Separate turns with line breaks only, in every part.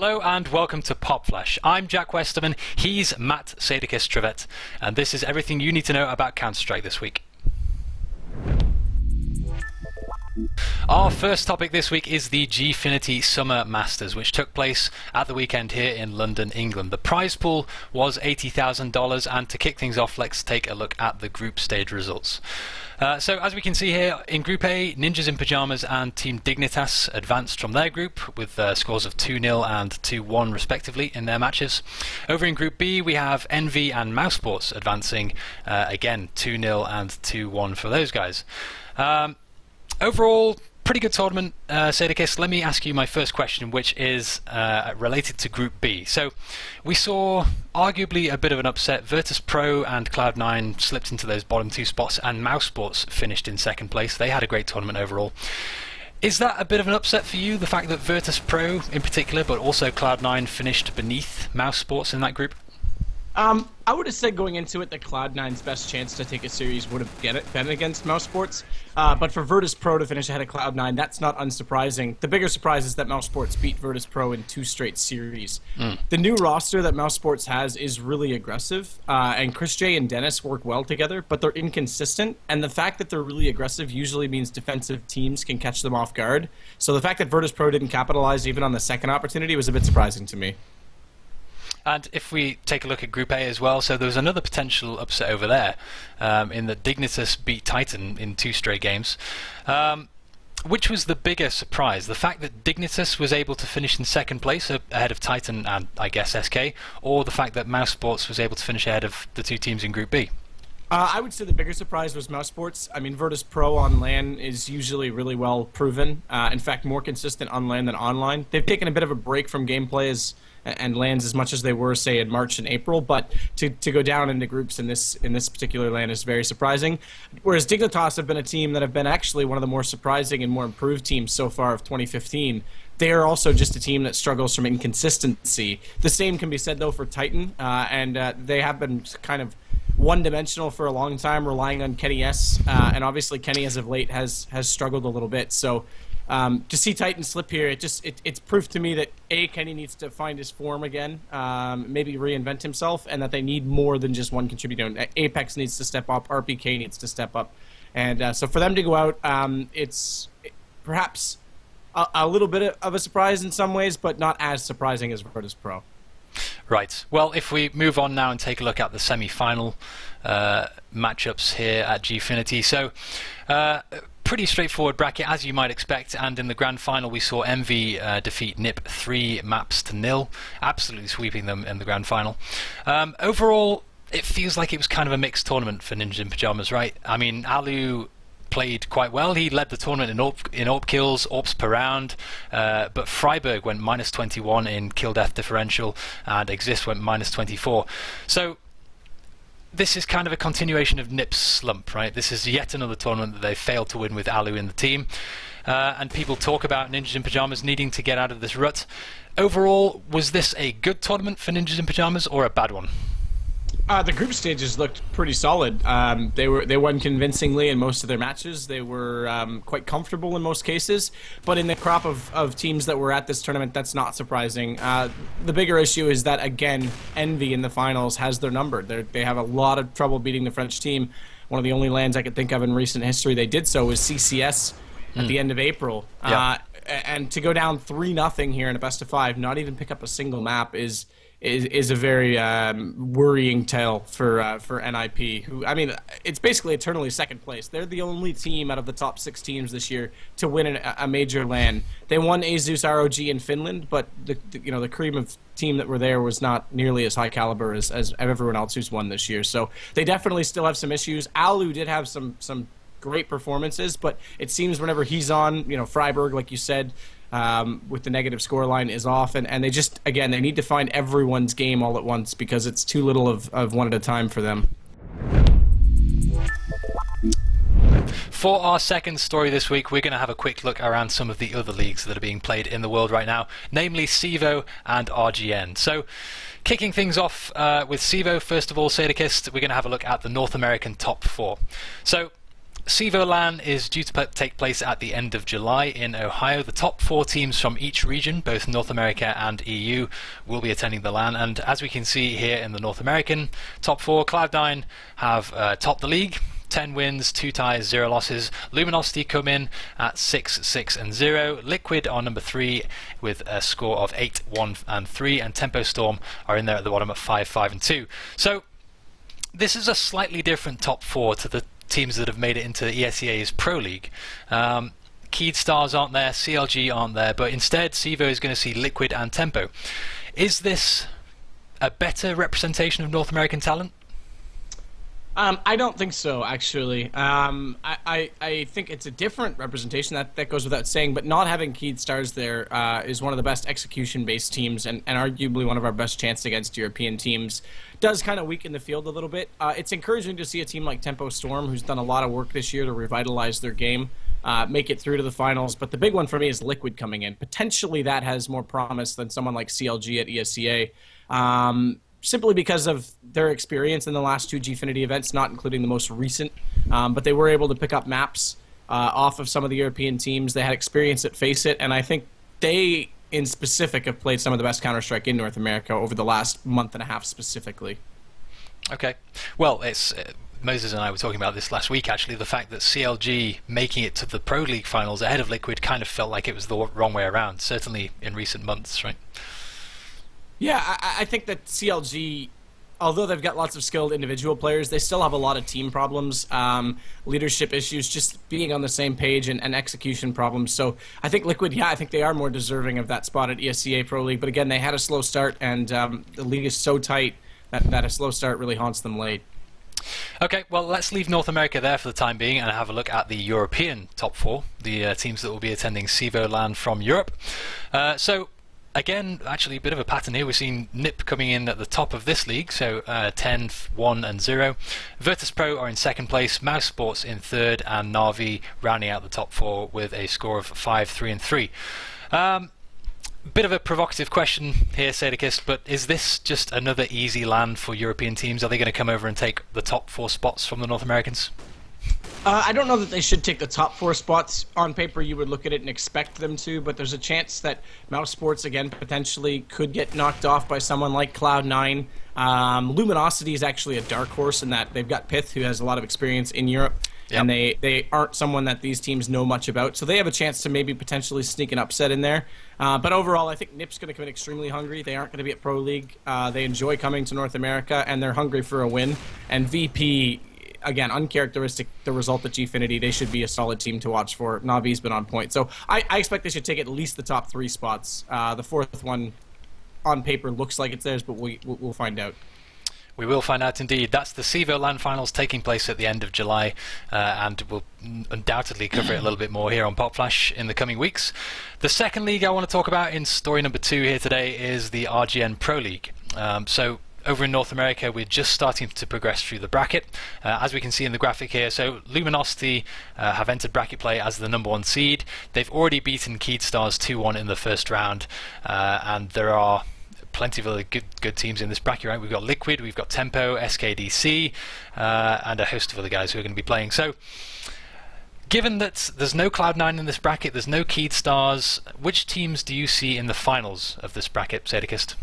Hello and welcome to Pop Flash. I'm Jack Westerman, he's Matt Sadokist Trivett, and this is everything you need to know about Counter Strike this week. Our first topic this week is the Gfinity Summer Masters, which took place at the weekend here in London, England. The prize pool was $80,000, and to kick things off, let's take a look at the group stage results. Uh, so, as we can see here, in Group A, Ninjas in Pyjamas and Team Dignitas advanced from their group with uh, scores of 2 0 and 2 1 respectively in their matches. Over in Group B, we have Envy and Mousesports advancing uh, again 2 0 and 2 1 for those guys. Um, overall, pretty good tournament, uh, Sadokist. Let me ask you my first question, which is uh, related to Group B. So, we saw arguably a bit of an upset. Virtus Pro and Cloud9 slipped into those bottom two spots, and Mousesports finished in second place. They had a great tournament overall. Is that a bit of an upset for you, the fact that Virtus Pro in particular, but also Cloud9 finished beneath Mousesports in that group?
Um, I would have said going into it that Cloud9's best chance to take a series would have it, been against Mousesports. Uh, but for Virtus Pro to finish ahead of Cloud9, that's not unsurprising. The bigger surprise is that Mousesports beat Virtus Pro in two straight series. Mm. The new roster that Mousesports has is really aggressive, uh, and chrisJ and denis work well together, but they're inconsistent. And the fact that they're really aggressive usually means defensive teams can catch them off guard. So the fact that Virtus Pro didn't capitalize even on the second opportunity was a bit surprising to me.
And if we take a look at Group A as well, so there was another potential upset over there um, in that Dignitas beat Titan in two straight games. Um, which was the bigger surprise? The fact that Dignitas was able to finish in second place ahead of Titan and I guess SK, or the fact that Mousesports was able to finish ahead of the two teams in Group B?
Uh, I would say the bigger surprise was Mousesports. I mean, Virtus Pro on LAN is usually really well proven. Uh, in fact, more consistent on LAN than online. They've taken a bit of a break from gameplay as and lands as much as they were, say, in March and April. But to, to go down into groups in this in this particular LAN is very surprising. Whereas Dignitas have been a team that have been actually one of the more surprising and more improved teams so far of 2015 they are also just a team that struggles from inconsistency. The same can be said though for Titan, uh, and uh, they have been kind of one-dimensional for a long time, relying on kennyS. Uh, and obviously Kenny, as of late, has has struggled a little bit. So um, to see Titan slip here, it just it, it's proof to me that a Kenny needs to find his form again, um, maybe reinvent himself, and that they need more than just one contributor. Apex needs to step up, RPK needs to step up, and uh, so for them to go out, um, it's perhaps a, a, little bit of a surprise in some ways, but not as surprising as Virtus Pro.
Right. Well, if we move on now and take a look at the semi-final uh, matchups here at Gfinity, so. Uh, pretty straightforward bracket as you might expect and in the grand final we saw Envy uh, defeat NiP three maps to nil absolutely sweeping them in the grand final um, overall it feels like it was kind of a mixed tournament for Ninjas in Pyjamas right I mean allu played quite well. He led the tournament in AWP, in AWP kills, AWPs per round, uh, but friberg went minus 21 in kill death differential, and Xizt went minus 24. So this is kind of a continuation of NiP's slump, right? This is yet another tournament that they failed to win with allu in the team. Uh, and people talk about Ninjas in Pyjamas needing to get out of this rut. Overall, was this a good tournament for Ninjas in Pyjamas or a bad one?
Uh, the group stages looked pretty solid. Um, they were they won convincingly in most of their matches. They were um, quite comfortable in most cases. But in the crop of, of teams that were at this tournament, that's not surprising. Uh, the bigger issue is that again, Envy in the finals has their number. They're, they have a lot of trouble beating the French team. One of the only LANs I could think of in recent history they did so was CCS at mm. the end of April. Uh, and to go down three nothing here in a best of five, not even pick up a single map is is is a very um, worrying tale for uh, for NIP. Who I mean, it's basically eternally second place. They're the only team out of the top six teams this year to win an, a major LAN. They won ASUS ROG in Finland, but the, the, you know the cream of team that were there was not nearly as high caliber as, as everyone else who's won this year. So they definitely still have some issues. allu did have some some great performances, but it seems whenever he's on, you know, friberg, like you said um, with the negative score line is off, and, and they just again they need to find everyone's game all at once because it's too little of, of one at a time for them.
For our second story this week, we're going to have a quick look around some of the other leagues that are being played in the world right now, namely CEVO and RGN. So, kicking things off uh, with CEVO, first of all, Sadokist, we're going to have a look at the North American top four. So, CEVO LAN is due to take place at the end of July in Ohio. The top four teams from each region, both North America and EU, will be attending the LAN. And as we can see here in the North American top four, Cloud9 have uh, topped the league 10 wins, 2 ties, 0 losses. Luminosity come in at 6, 6 and 0. Liquid are number 3 with a score of 8, 1 and 3. And Tempo Storm are in there at the bottom at 5, 5 and 2. So this is a slightly different top 4 to the teams that have made it into ESEA's Pro League. Um, Keyd Stars aren't there, CLG aren't there, but instead CEVO is going to see Liquid and Tempo. Is this a better representation of North American talent?
Um, I don't think so, actually. Um, I, I, I, think it's a different representation, that, that goes without saying, but not having Keyd Stars there uh, is one of the best execution based teams and, and arguably one of our best chances against European teams. Does kind of weaken the field a little bit. Uh, it's encouraging to see a team like Tempo Storm, who's done a lot of work this year to revitalize their game, uh, make it through to the finals. But the big one for me is Liquid coming in. Potentially that has more promise than someone like CLG at ESEA. Um, simply because of their experience in the last two Gfinity events, not including the most recent. Um, but they were able to pick up maps uh, off of some of the European teams. They had experience at FACEIT, and I think they, in specific, have played some of the best Counter Strike in North America over the last month and a half specifically.
Okay, well, it's. Uh... Moses and I were talking about this last week actually. The fact that CLG making it to the Pro League finals ahead of Liquid kind of felt like it was the wrong way around, certainly in recent months, right?
Yeah, I, I think that CLG although they've got lots of skilled individual players, they still have a lot of team problems, um, leadership issues, just being on the same page, and, and, execution problems. So I think Liquid, yeah, I think they are more deserving of that spot at ESEA Pro League. But again, they had a slow start, and um, the league is so tight that, that a slow start really haunts them late.
Okay, well, let's leave North America there for the time being and have a look at the European top four, the uh, teams that will be attending LAN from Europe. Uh, so, again, actually a bit of a pattern here. We've seen NIP coming in at the top of this league, so uh, 10, 1 and 0. Virtus Pro are in second place, mousesports in third, and Na'Vi rounding out the top four with a score of 5, 3 and 3. Um, bit of a provocative question here, Sadokist, but is this just another easy LAN for European teams? Are they going to come over and take the top four spots from the North Americans?
Uh, I don't know that they should take the top four spots. On paper, you would look at it and expect them to, but there's a chance that mousesports, again, potentially could get knocked off by someone like Cloud9. Um, Luminosity is actually a dark horse in that they've got Pith, who has a lot of experience in Europe. Yep. And they, they aren't someone that these teams know much about. So they have a chance to maybe potentially sneak an upset in there. Uh, but overall, I think NIP's going to come in extremely hungry. They aren't going to be at Pro League. Uh, they enjoy coming to North America, and they're hungry for a win. And VP again, uncharacteristic the result at Gfinity. They should be a solid team to watch for. Navi's been on point. So I, I expect they should take at least the top three spots. Uh, the fourth one on paper looks like it's theirs, but we, we'll find out.
We will find out indeed. That's the CEVO LAN finals taking place at the end of July, uh, and we'll undoubtedly cover it a little bit more here on Pop Flash in the coming weeks. The second league I want to talk about in story number two here today is the RGN Pro League. Um, so over in North America, we're just starting to progress through the bracket. Uh, as we can see in the graphic here, so Luminosity uh, have entered bracket play as the number one seed. They've already beaten Keyd Stars 2-1 in the first round, uh, and there are plenty of other good good teams in this bracket, right? We've got Liquid, we've got Tempo, SKDC, uh, and a host of other guys who are going to be playing. So, given that there's no Cloud9 in this bracket, there's no Keyd Stars, which teams do you see in the finals of this bracket, Sadokist?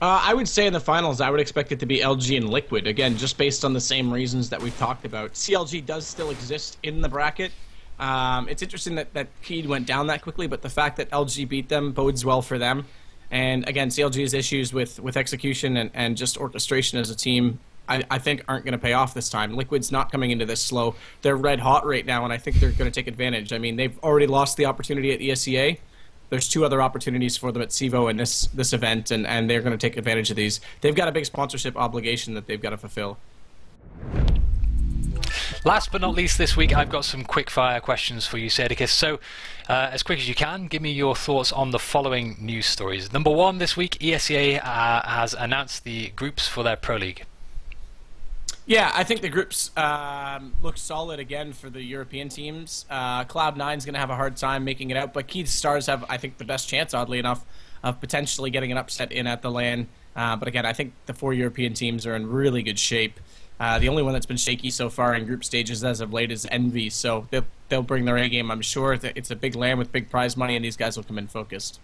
Uh, I would say in the finals, I would expect it to be LG and Liquid. Again, just based on the same reasons that we've talked about. CLG does still exist in the bracket. Um, it's interesting that, that Keyd went down that quickly, but the fact that LG beat them bodes well for them. And again, CLG's issues with, with execution and, and just orchestration as a team, I, I think, aren't going to pay off this time. Liquid's not coming into this slow. They're red hot right now, and I think they're going to take advantage. I mean, they've already lost the opportunity at ESEA there's two other opportunities for them at CEVO in this this event, and, and they're going to take advantage of these. They've got a big sponsorship obligation that they've got to fulfill.
Last but not least, this week I've got some quick fire questions for you, Sadokist. So, uh, as quick as you can, give me your thoughts on the following news stories. Number one, this week ESEA uh, has announced the groups for their Pro League.
Yeah, I think the groups um, look solid again for the European teams. Uh, Cloud9 is going to have a hard time making it out, but Keyd Stars have, I think, the best chance, oddly enough, of potentially getting an upset in at the LAN. Uh, but again, I think the four European teams are in really good shape. Uh, the only one that's been shaky so far in group stages as of late is Envy, so they'll, they'll bring their A game, I'm sure. It's a big LAN with big prize money, and these guys will come in focused.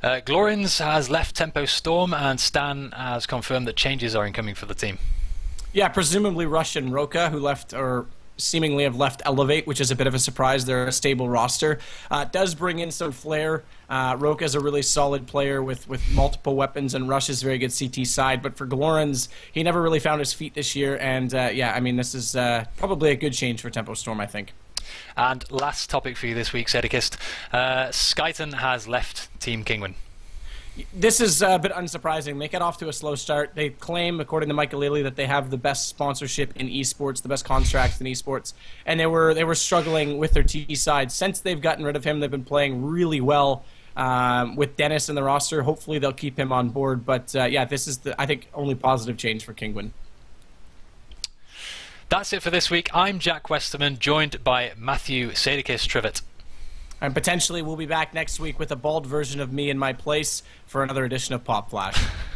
Uh, Glorians has left Tempo Storm, and Stan has confirmed that changes are incoming for the team.
Yeah, presumably Rush and Roka, who left or seemingly have left Elevate, which is a bit of a surprise. They're a stable roster. Uh, does bring in some flair. Uh, Roka is a really solid player with, with multiple weapons, and Rush is very good CT side. But for Glorans, he never really found his feet this year. And uh, yeah, I mean, this is uh, probably a good change for Tempo Storm, I think.
And last topic for you this week, Sadokist. Uh, Skyton has left Team Kinguin.
This is a bit unsurprising. They get off to a slow start. They claim, according to Michael Lilly, that they have the best sponsorship in esports, the best contracts in esports, and they were they were struggling with their T side. Since they've gotten rid of him, they've been playing really well um, with Dennis in the roster. Hopefully, they'll keep him on board. But uh, yeah, this is the I think only positive change for Kinguin.
That's it for this week. I'm Jack Westerman, joined by Matthew Sadokist Trivett.
And potentially we'll be back next week with a bald version of me in my place for another edition of Pop Flash.